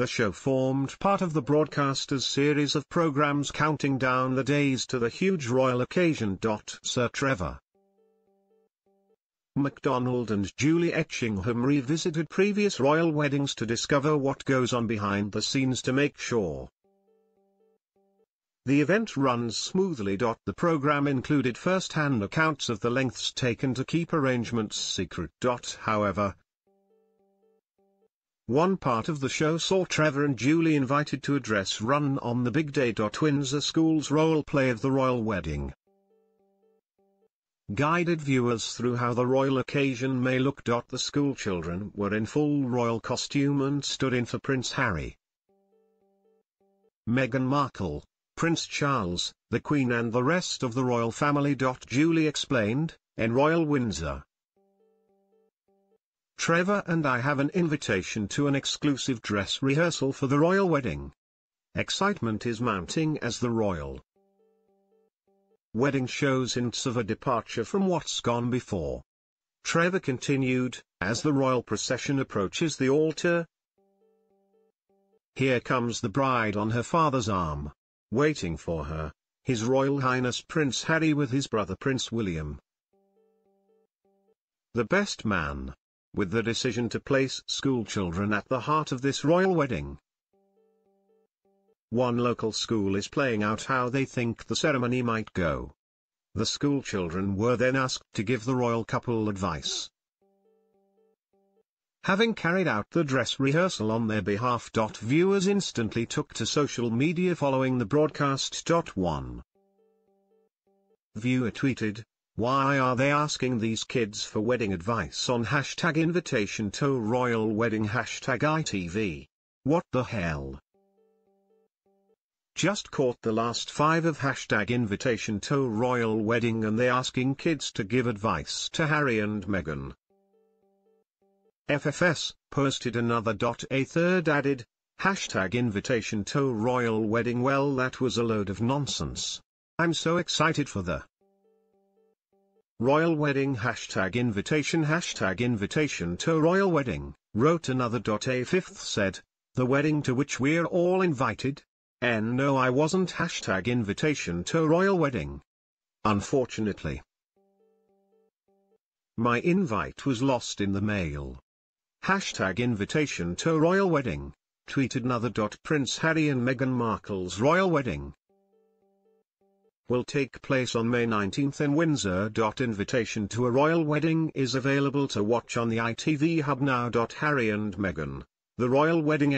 The show formed part of the broadcaster's series of programs counting down the days to the huge royal occasion. Sir Trevor McDonald and Julie Etchingham revisited previous royal weddings to discover what goes on behind the scenes to make sure the event runs smoothly. The program included first-hand accounts of the lengths taken to keep arrangements secret. However, one part of the show saw Trevor and Julie invited to address Run on the Big Day. Windsor School's role play of the royal wedding guided viewers through how the royal occasion may look. The schoolchildren were in full royal costume and stood in for Prince Harry, Meghan Markle, Prince Charles, the Queen and the rest of the royal family. Julie explained, in Royal Windsor. Trevor and I have an invitation to an exclusive dress rehearsal for the royal wedding. Excitement is mounting as the royal wedding shows hints of a departure from what's gone before. Trevor continued, as the royal procession approaches the altar. Here comes the bride on her father's arm. Waiting for her, His Royal Highness Prince Harry with his brother Prince William. The best man with the decision to place schoolchildren at the heart of this royal wedding. One local school is playing out how they think the ceremony might go. The schoolchildren were then asked to give the royal couple advice. Having carried out the dress rehearsal on their behalf. Viewers instantly took to social media following the broadcast. 1. Viewer tweeted, why are they asking these kids for wedding advice on hashtag invitation to royal wedding hashtag ITV? What the hell? Just caught the last five of hashtag invitation to royal wedding and they asking kids to give advice to Harry and Meghan. FFS posted another. A third added, hashtag invitation to royal wedding well that was a load of nonsense. I'm so excited for the Royal Wedding Hashtag Invitation Hashtag Invitation to Royal Wedding, wrote another. A fifth said, The wedding to which we're all invited? N no I wasn't Hashtag Invitation to Royal Wedding. Unfortunately. My invite was lost in the mail. Hashtag Invitation to Royal Wedding, tweeted another. Prince Harry and Meghan Markle's royal wedding will take place on May 19 in Windsor. Invitation to a royal wedding is available to watch on the ITV Hub now. Harry and Meghan, the royal wedding